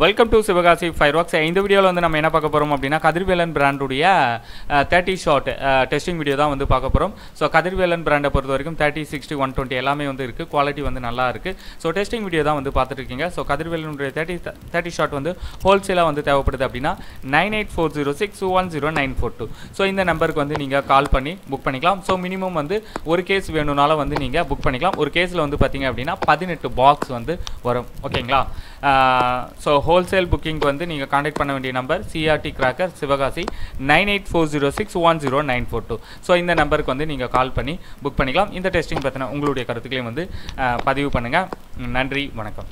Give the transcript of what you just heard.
Welcome to Sivakasi five works இந்த வீடியோவில் வந்து நம்ம என்ன பார்க்க போகிறோம் அப்படின்னா கதிர்வேலன் பிராண்டுடைய தேர்ட்டி ஷார்ட் டெஸ்டிங் வீடியோ தான் வந்து பார்க்க போகிறோம் ஸோ கதிர்வேலன் பிராண்டை பொறுத்த வரைக்கும் தேர்ட்டி சிக்ஸ்டி ஒன் டுவெண்ட்டி எல்லாமே வந்து இருக்குது குவாலிட்டி வந்து நல்லா இருக்குது ஸோ டெஸ்டிங் வீடியோ தான் வந்து பார்த்துருக்கீங்க ஸோ கதிர்வேலனுடைய தேர்ட்டி தேர்ட்டி ஷார்ட் வந்து ஹோல்சேலாக வந்து தேவைப்படுது அப்படின்னா nine eight four zero six one zero nine four two so இந்த நம்பருக்கு வந்து நீங்கள் கால் பண்ணி புக் பண்ணிக்கலாம். ஸோ மினிமம் வந்து ஒரு கேஸ் வேணும்னாலும் வந்து நீங்கள் புக் பண்ணிக்கலாம். ஒரு கேஸில் வந்து பார்த்தீங்க அப்படின்னா பதினெட்டு பாக்ஸ் வந்து வரும். ஓகேங்களா ஸோ ஹோல்சேல் புக்கிங்க்கு வந்து நீங்கள் காண்டாக்ட் பண்ண வேண்டிய number CRT cracker Sivakasi nine eight four zero six one zero nine four two. So இந்த நம்பருக்கு வந்து நீங்கள் கால் பண்ணி புக் பண்ணிக்கலாம். இந்த டெஸ்டிங் பற்றின உங்களுடைய கருத்துக்களையும் வந்து பதிவு பண்ணுங்கள் நன்றி வணக்கம்.